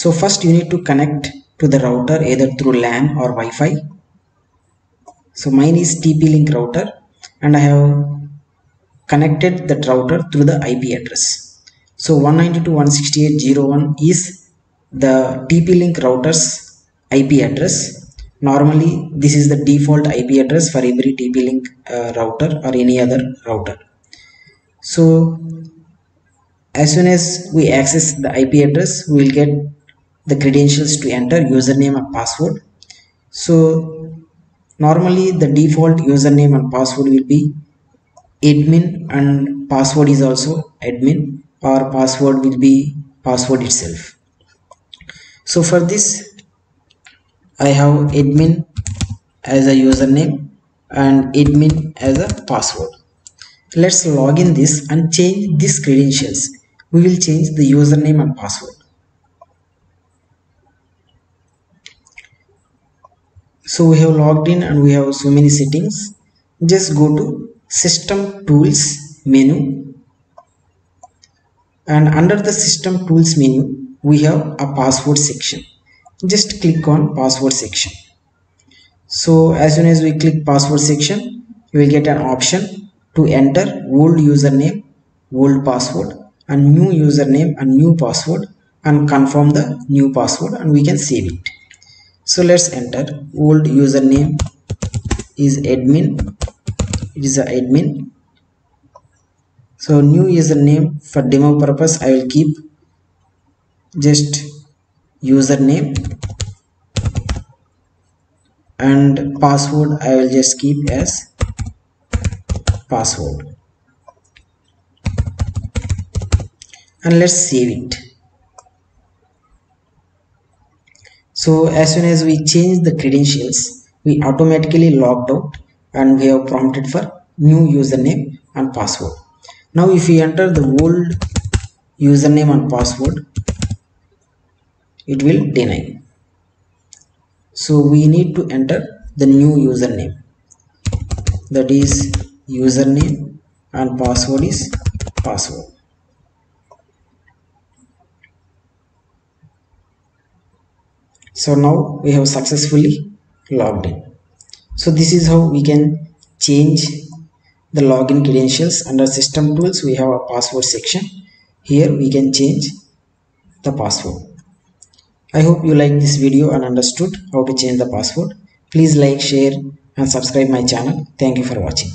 so first you need to connect to the router either through LAN or Wi-Fi. So mine is TP-Link router and I have connected that router through the IP address. So 192.168.0.1 is the TP-Link router's IP address. Normally this is the default IP address for every TP-Link uh, router or any other router. So as soon as we access the IP address we will get the credentials to enter username and password. So normally the default username and password will be admin and password is also admin. Or password will be password itself. So for this I have admin as a username and admin as a password. Let's log in this and change these credentials. We will change the username and password so we have logged in and we have so many settings. Just go to system tools menu. And under the system tools menu we have a password section. Just click on password section. So as soon as we click password section you will get an option to enter old username old password and new username and new password and confirm the new password and we can save it so let's enter. Old username is admin. It is a admin. So new username for demo purpose i will keep just username and password i will just keep as password. And let's save it so as soon as we change the credentials we automatically logged out and we have prompted for new username and password. Now if we enter the old username and password it will deny. So we need to enter the new username. That is username and password is password so now we have successfully logged in. So this is how we can change the login credentials under system tools we have a password section. Here we can change the password. I hope you like this video and understood how to change the password. Please like share and subscribe my channel. Thank you for watching